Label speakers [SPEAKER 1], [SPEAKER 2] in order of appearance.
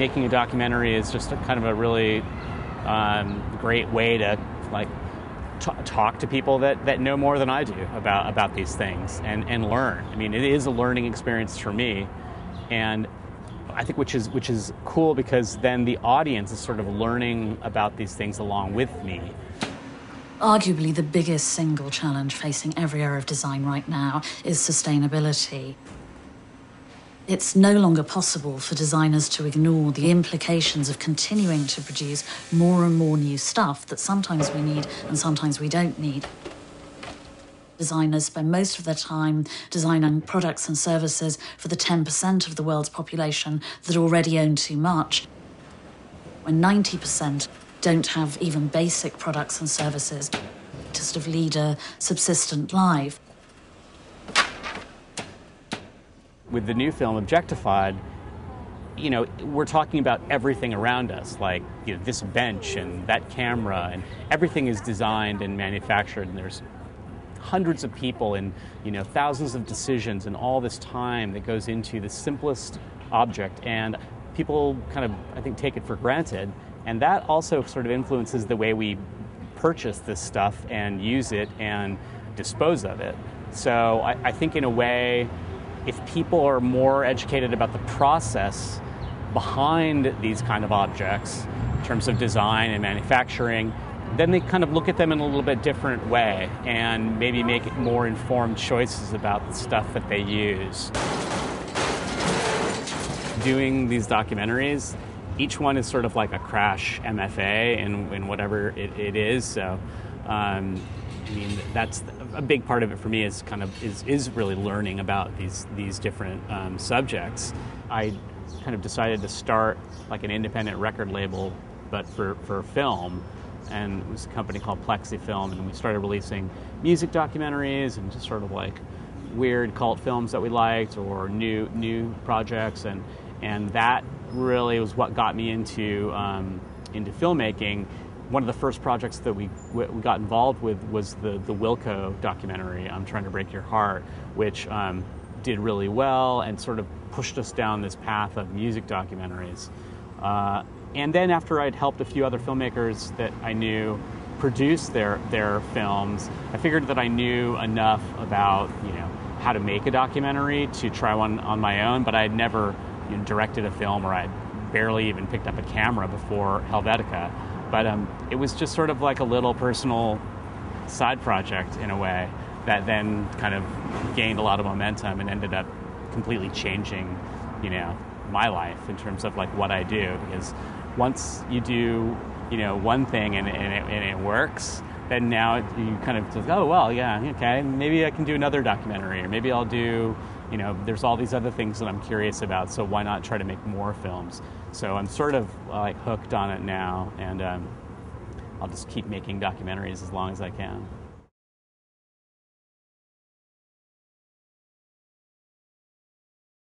[SPEAKER 1] making a documentary is just a, kind of a really um, great way to like t- talk to people that, that know more than I do about about these things and, and learn. I mean, it is a learning experience for me, and I think which is which is cool because then the audience is sort of learning about these things along with me.
[SPEAKER 2] Arguably, the biggest single challenge facing every area of design right now is sustainability. It's no longer possible for designers to ignore the implications of continuing to produce more and more new stuff that sometimes we need and sometimes we don't need. Designers spend most of their time designing products and services for the 10% of the world's population that already own too much, when 90% don't have even basic products and services to sort of lead a subsistent life.
[SPEAKER 1] With the new film Objectified, you know, we're talking about everything around us, like you know, this bench and that camera, and everything is designed and manufactured, and there's hundreds of people and you know thousands of decisions and all this time that goes into the simplest object, and people kind of I think take it for granted. And that also sort of influences the way we purchase this stuff and use it and dispose of it. So I, I think, in a way, if people are more educated about the process behind these kind of objects in terms of design and manufacturing, then they kind of look at them in a little bit different way and maybe make more informed choices about the stuff that they use. Doing these documentaries, each one is sort of like a crash MFA in, in whatever it, it is. So, um, I mean, that's a big part of it for me is kind of is, is really learning about these these different um, subjects. I kind of decided to start like an independent record label, but for, for film, and it was a company called Plexifilm, and we started releasing music documentaries and just sort of like weird cult films that we liked or new new projects and and that really was what got me into um, into filmmaking. One of the first projects that we, we got involved with was the the Wilco documentary. I'm trying to break your heart, which um, did really well and sort of pushed us down this path of music documentaries. Uh, and then after I'd helped a few other filmmakers that I knew produce their their films, I figured that I knew enough about you know how to make a documentary to try one on my own, but I had never you know, directed a film or I'd barely even picked up a camera before Helvetica. But um, it was just sort of like a little personal side project in a way that then kind of gained a lot of momentum and ended up completely changing, you know, my life in terms of like what I do. Because once you do, you know, one thing and, and, it, and it works, then now you kind of just, oh well, yeah, okay, maybe I can do another documentary, or maybe I'll do you know, there's all these other things that I'm curious about, so why not try to make more films? So I'm sort of like hooked on it now, and um, I'll just keep making documentaries as long as I can.